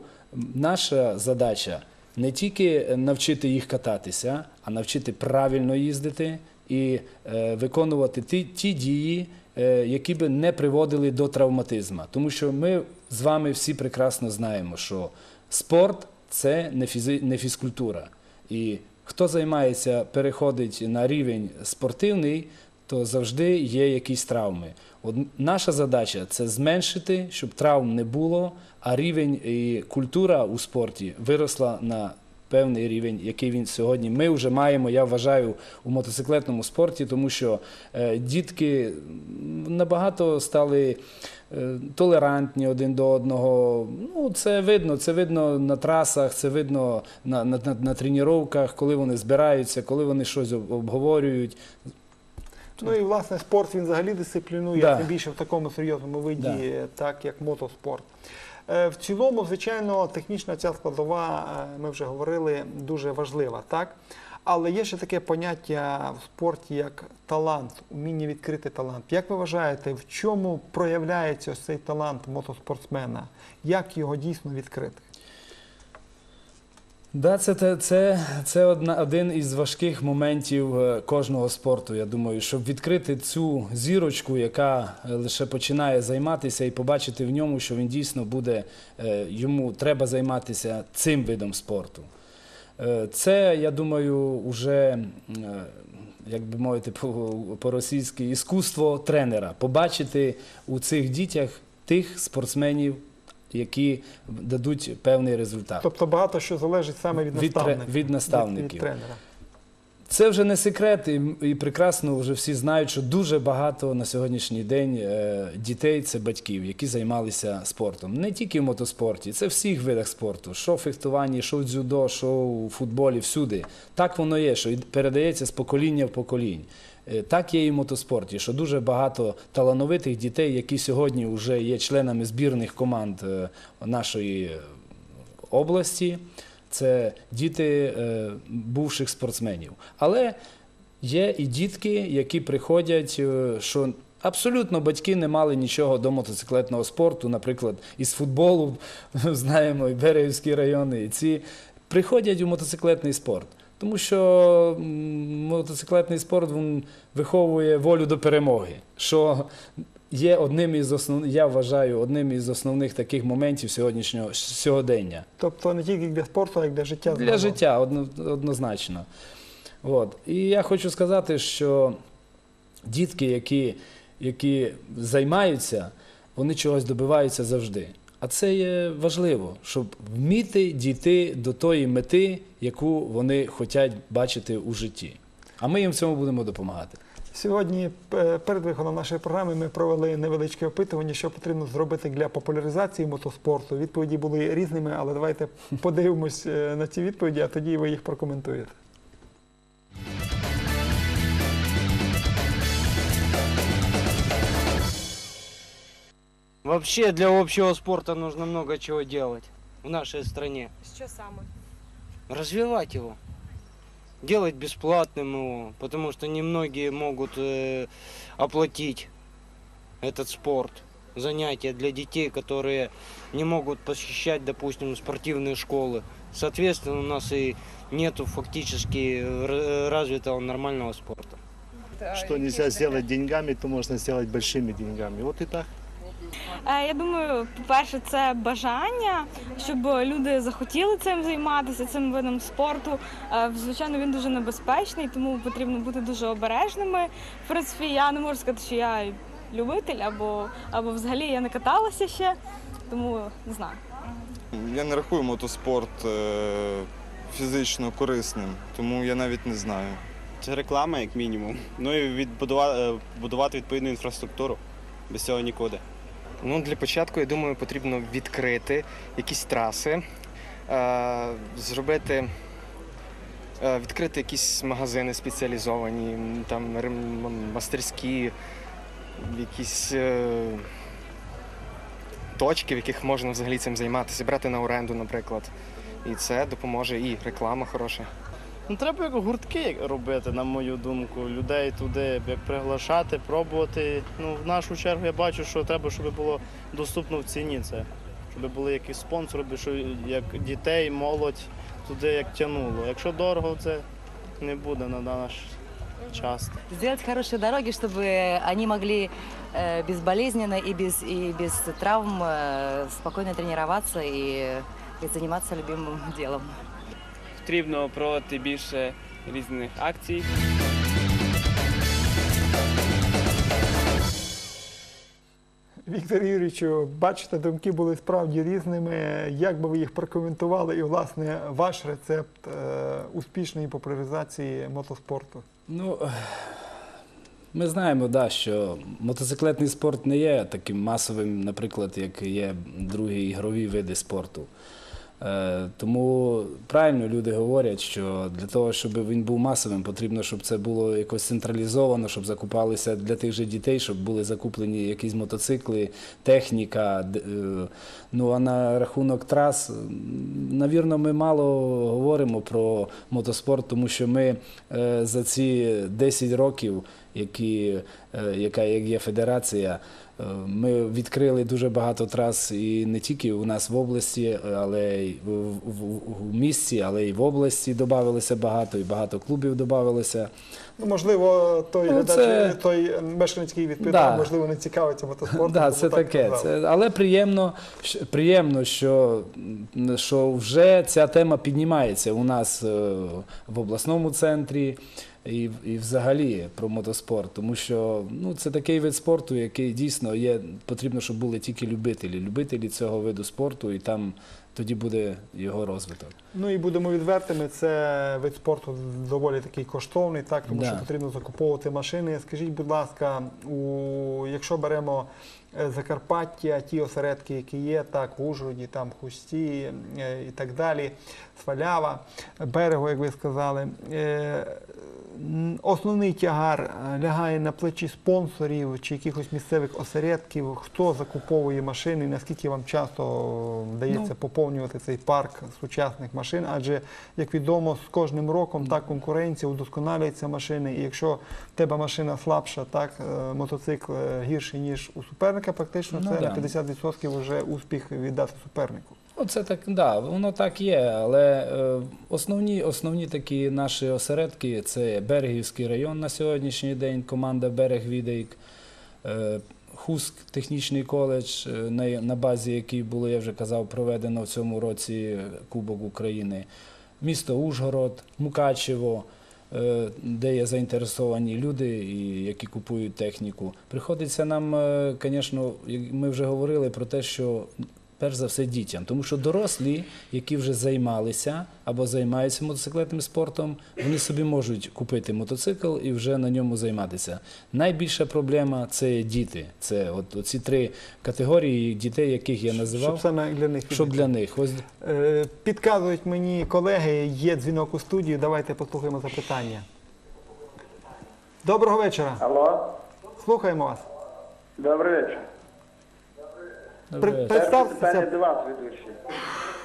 Speaker 21: наша задача не тільки навчити їх кататися, а навчити правильно їздити і е, виконувати ті, ті дії, е, які би не приводили до травматизму. Тому що ми з вами всі прекрасно знаємо, що спорт це не, фізи, не фізкультура. І хто займається, переходить на рівень спортивний, то завжди є якісь травми. От наша задача це зменшити, щоб травм не було, а рівень і культура у спорті виросла на певний рівень, який він сьогодні. Ми вже маємо, я вважаю, у мотоциклетному спорті, тому що е, дітки набагато стали е, толерантні один до одного. Ну, це видно, це видно на трасах, це видно на, на, на, на тренуваннях, коли вони збираються, коли вони щось обговорюють.
Speaker 1: Ну і власне спорт він взагалі дисциплінує,
Speaker 21: Да.
Speaker 1: тим більше в такому серйозному виді,
Speaker 21: Да.
Speaker 1: так як мотоспорт. Е, В цілому, звичайно, технічна ця складова, е, ми вже говорили, дуже важлива, так? Але є ще таке поняття в спорті як талант, уміння відкрити талант. Як ви вважаєте, в чому проявляється цей талант мотоспортсмена? Як його дійсно відкрити?
Speaker 21: Да, це, це, це, одна, один із важких моментів е, кожного спорту. Я думаю, щоб відкрити цю зірочку, яка е, лише починає займатися, і побачити в ньому, що він дійсно буде, е, йому треба займатися цим видом спорту. Це, я думаю, вже, як би мовити по-російськи, іскусство тренера. Побачити у цих дітях тих спортсменів, які дадуть певний результат.
Speaker 1: Тобто багато що залежить саме від
Speaker 21: Від тре-
Speaker 1: наставника.
Speaker 21: від наставників.
Speaker 1: Від, від тренера.
Speaker 21: Це вже не секрет, і, і прекрасно вже всі знають, що дуже багато на сьогоднішній день е, дітей це батьків, які займалися спортом. Не тільки в мотоспорті, це в всіх видах спорту. Що в фехтуванні, що в дзюдо, що у футболі, всюди. Так воно є, що передається з покоління в поколінь. Е, Так є і в мотоспорті, що дуже багато талановитих дітей, які сьогодні вже є членами збірних команд е, нашої області. Це діти е, бувших спортсменів. Але є і дітки, які приходять, що абсолютно батьки не мали нічого до мотоциклетного спорту, наприклад, із футболу, знаємо, і Берегівські райони, і ці приходять у мотоциклетний спорт. Тому що мотоциклетний спорт він виховує волю до перемоги. Що є одним із основних, я вважаю, одним із основних таких моментів сьогоднішнього сьогодення.
Speaker 1: Тобто не тільки для спорту, а й для життя.
Speaker 21: Для життя однозначно. От. І я хочу сказати, що дітки, які, які займаються, вони чогось добиваються завжди. А це є важливо, щоб вміти дійти до тої мети, яку вони хочуть бачити у житті. А ми їм в цьому будемо допомагати.
Speaker 1: Сьогодні е, перед виходом нашої програми ми провели невеличке опитування, що потрібно зробити для популяризації мотоспорту. Відповіді були різними, але давайте подивимось е, на ці відповіді, а тоді ви їх прокоментуєте.
Speaker 22: Вообще для общего спорта нужно много чего делать в нашей стране.
Speaker 3: Що саме?
Speaker 22: Развивать его. Делать бесплатным его, потому что немногие могут э, оплатить этот спорт. Занятия для детей, которые не могут посещать, допустим, спортивные школы. Соответственно, у нас и нету фактически э, развитого нормального спорта.
Speaker 23: Что нельзя сделать деньгами, то можно сделать большими деньгами. Вот и так.
Speaker 9: Е, Я думаю, по-перше, це бажання, щоб люди захотіли цим займатися, цим видом спорту. Е, Звичайно, він дуже небезпечний, тому потрібно бути дуже обережними. В принципі, я не можу сказати, що я любитель або, або взагалі я не каталася ще, тому не знаю.
Speaker 10: Я не рахую мотоспорт е, фізично корисним, тому я навіть не знаю.
Speaker 24: Це реклама, як мінімум. Ну і відбудувати будувати відповідну інфраструктуру. Без цього нікуди.
Speaker 11: Ну, для початку, я думаю, потрібно відкрити якісь траси, е, зробити, е, відкрити якісь магазини спеціалізовані, там мастерські, якісь е, точки, в яких можна взагалі цим займатися, брати на оренду, наприклад. І це допоможе і реклама хороша.
Speaker 8: Ну, треба як гуртки робити, на мою думку, людей туди, як приглашати, пробувати. Ну, в нашу чергу я бачу, що треба, щоб було доступно в ціні це. Щоб були якісь спонсори, щоб як дітей, молодь туди як тянуло. Якщо дорого, це не буде на наш час.
Speaker 13: Сделать хорошие дороги, чтобы они могли э, безболезненно и без, и без травм э, спокойно тренироваться и, и заниматься любимым делом.
Speaker 25: Потрібно проводити більше різних акцій.
Speaker 1: Віктор Юрійовичу, бачите, думки були справді різними. Як би ви їх прокоментували? І, власне, ваш рецепт е, успішної популяризації мотоспорту?
Speaker 21: Ну, ми знаємо, да, що мотоциклетний спорт не є таким масовим, наприклад, як є другі ігрові види спорту. Е, Тому правильно люди говорять, що для того, щоб він був масовим, потрібно, щоб це було якось централізовано, щоб закупалися для тих же дітей, щоб були закуплені якісь мотоцикли, техніка. е, Ну а на рахунок трас, навірно, ми мало говоримо про мотоспорт, тому що ми е, за ці 10 років, які, яка є федерація, ми відкрили дуже багато трас і не тільки у нас в області, але й в, місті, але й в області додавалося багато, і багато клубів додавалося.
Speaker 1: Ну, можливо, той
Speaker 21: Ну,
Speaker 1: глядач,
Speaker 21: це-
Speaker 1: той мешканець, який відповідав,
Speaker 21: Да.
Speaker 1: можливо, не цікавиться мотоспортом.
Speaker 21: Да, це
Speaker 1: так
Speaker 21: таке. Це, але приємно, приємно що, що вже ця тема піднімається у нас е, в обласному центрі і, і взагалі про мотоспорт. Тому що ну, це такий вид спорту, який дійсно є, потрібно, щоб були тільки любителі, любителі цього виду спорту, і там тоді буде його розвиток.
Speaker 1: Ну і будемо відвертими, це вид спорту доволі такий коштовний, так, тому
Speaker 21: Да.
Speaker 1: що потрібно закуповувати машини. Скажіть, будь ласка, у, якщо беремо е, Закарпаття, ті осередки, які є, так, в Ужгороді, там Хусті е, і так далі, Свалява, Берегу, як ви сказали. е, Основний тягар е, лягає на плечі спонсорів чи якихось місцевих осередків. Хто закуповує машини, наскільки вам часто вдається
Speaker 21: Ну.
Speaker 1: поповнювати цей парк сучасних машин? Адже, як відомо, з кожним роком так конкуренція удосконалюється машини. І якщо в тебе машина слабша, так е, мотоцикл гірший ніж у суперника, практично
Speaker 21: Ну,
Speaker 1: це
Speaker 21: да.
Speaker 1: на 50% вже успіх віддати супернику.
Speaker 21: Ну, це так, да, воно так є, але е, основні, основні такі наші осередки це Берегівський район на сьогоднішній день, команда Берег Відейк, е, Хуск технічний коледж, е, на, на базі який було, я вже казав, проведено в цьому році Кубок України, місто Ужгород, Мукачево. е, Де є заінтересовані люди, які купують техніку. Приходиться нам, е, звісно, як ми вже говорили про те, що перш за все дітям, тому що дорослі, які вже займалися або займаються мотоциклетним спортом, вони собі можуть купити мотоцикл і вже на ньому займатися. Найбільша проблема це діти. Це от ці три категорії дітей, яких я називав.
Speaker 1: Щоб саме для них
Speaker 21: Щоб для них. Ось
Speaker 1: Е, Підказують мені колеги, є дзвінок у студію. Давайте послухаємо запитання. Доброго вечора.
Speaker 26: Алло,
Speaker 1: Слухаємо вас.
Speaker 26: добрый вечер.
Speaker 1: При-
Speaker 21: вечір.
Speaker 1: Представтеся.
Speaker 27: Питання до вас, ведучий.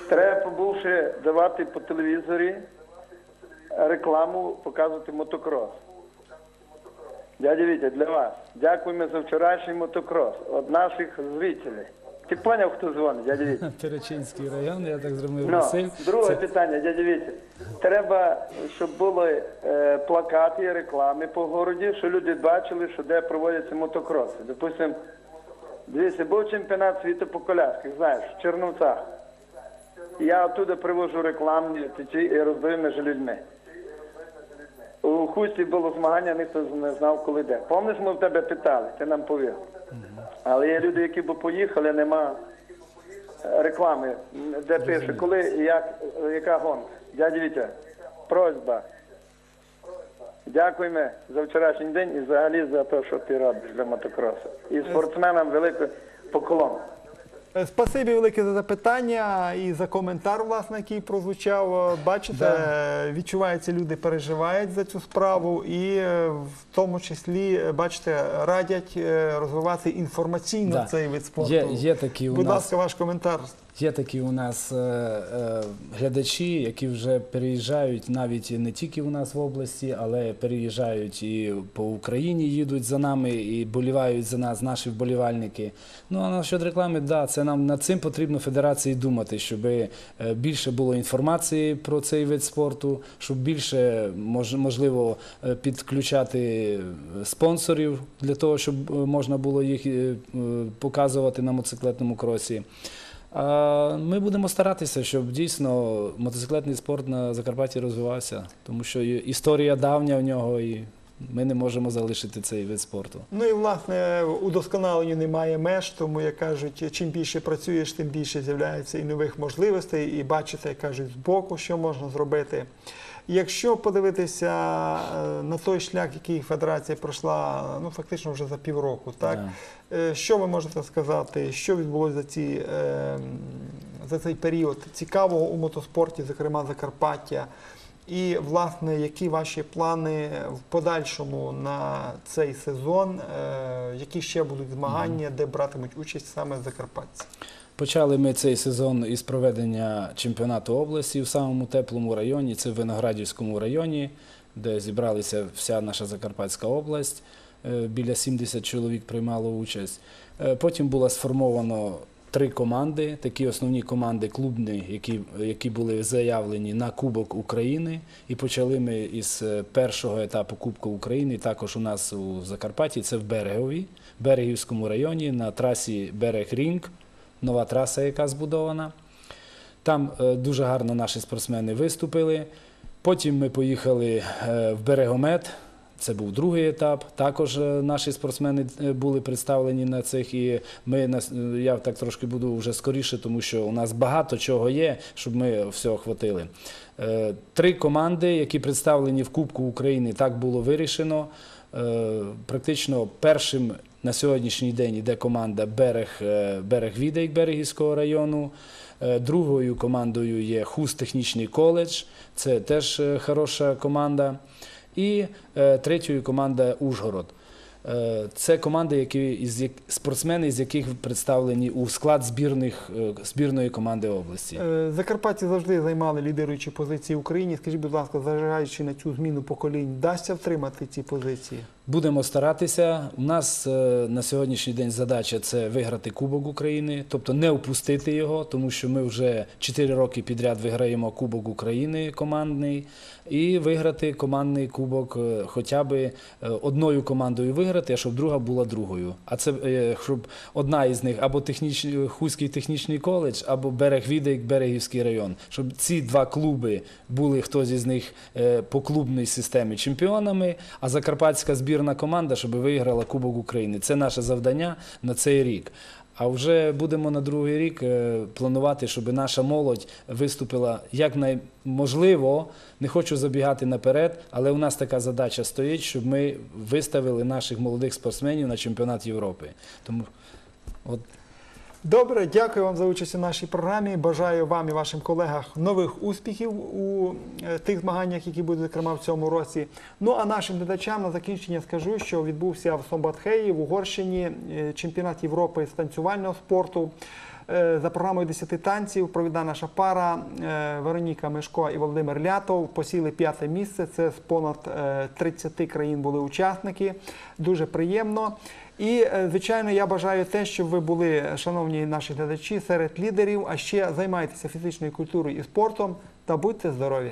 Speaker 27: Треба, побувши давати по телевізорі рекламу, показувати мотокрос. Дядя Вітя, для вас. Дякуємо за вчорашній мотокрос від наших зрителей. Ти поняв, хто дзвонить, дядя Вітя?
Speaker 21: Перечинський район, я так зрозумів,
Speaker 27: Ну,
Speaker 21: Василь.
Speaker 27: друге
Speaker 21: Це-
Speaker 27: питання, дядя Вітя. Треба, щоб були е, плакати, реклами по городі, що люди бачили, що де проводяться мотокроси. Допустим, дивіться, був чемпіонат світу по колясках, знаєш, в Черновцях. Я оттуда привожу рекламні ті і роздаю між людьми. У Хусті було змагання, ніхто не знав, коли де. Пам'ятаєш, ми в тебе питали, ти нам повів. Але є люди, які б поїхали, нема реклами, де пише, коли як, яка гонка. Дядя Вітя, просьба. Дякуємо за вчорашній день і взагалі за те, що ти робиш для мотокросу. І спортсменам великий поклон.
Speaker 1: Е, Спасибі велике за запитання і за коментар, власне, який прозвучав. Е, Бачите, е, відчувається, люди переживають за цю справу, і в тому числі, бачите, радять розвивати інформаційно
Speaker 21: Да.
Speaker 1: цей вид спорту.
Speaker 21: Є, є такі у
Speaker 1: Будь
Speaker 21: нас,
Speaker 1: ласка, ваш коментар.
Speaker 21: Є такі у нас е, е, глядачі, які вже переїжджають навіть не тільки у нас в області, але переїжджають і по Україні їдуть за нами і болівають за нас, наші вболівальники. Ну а насчет реклами, да, це нам над цим потрібно федерації думати, щоб е, більше було інформації про цей вид спорту, щоб більше мож- можливо підключати спонсорів для того, щоб можна було їх показувати на мотоциклетному кросі. Ми будемо старатися, щоб дійсно мотоциклетний спорт на Закарпатті розвивався, тому що історія давня в нього, і ми не можемо залишити цей вид спорту.
Speaker 1: Ну і власне удосконаленню немає меж, тому як кажуть, чим більше працюєш, тим більше з'являється і нових можливостей, і бачите, як кажуть, збоку, що можна зробити. Якщо подивитися е, на той шлях, який федерація пройшла, ну фактично вже за півроку, так yeah. що ви можете сказати, що відбулося за ці е, за цей період цікавого у мотоспорті, зокрема Закарпаття? І, власне, які ваші плани в подальшому на цей сезон? Е, які ще будуть змагання, де братимуть участь саме закарпатці?
Speaker 21: Почали ми цей сезон із проведення чемпіонату області в самому теплому районі, це в Виноградівському районі, де зібралися вся наша Закарпатська область. Е, Біля 70 чоловік приймало участь. Е, Потім було сформовано три команди, такі основні команди клубні, які, які були заявлені на Кубок України. І почали ми із е, першого етапу Кубку України. Також у нас у Закарпатті, це в Берегові, Берегівському районі, на трасі Берег-Рінг, нова траса, яка збудована. Там е, дуже гарно наші спортсмени виступили. Потім ми поїхали е, в Берегомет. Це був другий етап. Також е, наші спортсмени е, були представлені на цих. І ми е, я так трошки буду вже скоріше, тому що у нас багато чого є, щоб ми все охватили. Три команди, які представлені в Кубку України, так було вирішено. Практично першим на сьогоднішній день йде команда Берег, Берег Відейк Берегівського району. Другою командою є Хуст Технічний коледж, це теж хороша команда. І е, третьою команда Ужгород. Е, Це команди, які з спортсмени, з яких представлені у склад збірних е, збірної команди області.
Speaker 1: Закарпаття завжди займали лідируючі позиції в Україні. Скажіть, будь ласка, зажигаючи на цю зміну поколінь, вдасться втримати ці позиції?
Speaker 21: Будемо старатися. У нас е, на сьогоднішній день задача це виграти Кубок України, тобто не впустити його, тому що ми вже 4 роки підряд виграємо Кубок України командний, і виграти командний кубок е, хоча б е, одною командою виграти, а щоб друга була другою. А це щоб одна із них або технічний Хуський технічний коледж, або берег Відейк, Берегівський район, щоб ці два клуби були хтось із них по клубній системі чемпіонами, а закарпатська збірна команда, щоб виграла Кубок України. Це наше завдання на цей рік. А вже будемо на другий рік е, планувати, щоб наша молодь виступила як найможливо. Не хочу забігати наперед, але у нас така задача стоїть, щоб ми виставили наших молодих спортсменів на чемпіонат Європи. Тому от
Speaker 1: Добре, дякую вам за участь у нашій програмі. Бажаю вам і вашим колегам нових успіхів у е, тих змаганнях, які будуть зокрема в цьому році. Ну а нашим глядачам на закінчення скажу, що відбувся в Сомбатхеї в Угорщині е, чемпіонат Європи з танцювального спорту. Е, За програмою 10 танців провідна наша пара Вероніка Мешко і Володимир Лятов посіли п'яте місце. Це з понад е, 30 країн були учасники. Дуже приємно. І, е, звичайно, я бажаю те, щоб ви були, е, шановні наші глядачі, серед лідерів, а ще займайтеся фізичною культурою і спортом та будьте здорові.